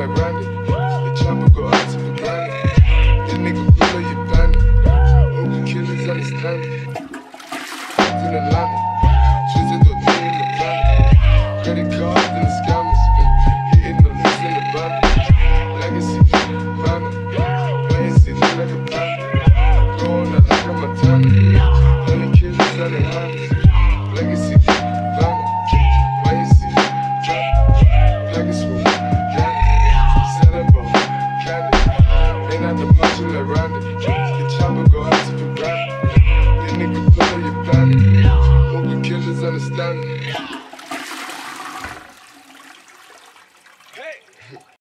the like Randy, the chopper go out to the granny. This nigga real, you bandit. Open killers understand it. Friends in Atlanta, twisted the thing in the planet. Credit cards and the scammers, hitting the list in the van. Legacy, and see, look like a panda. Going out like a Montana, honey killers on their hands. Legacy, shit like Ronda. Your chopper go out to the ground. Your nigga blow your body. Movie killers understand.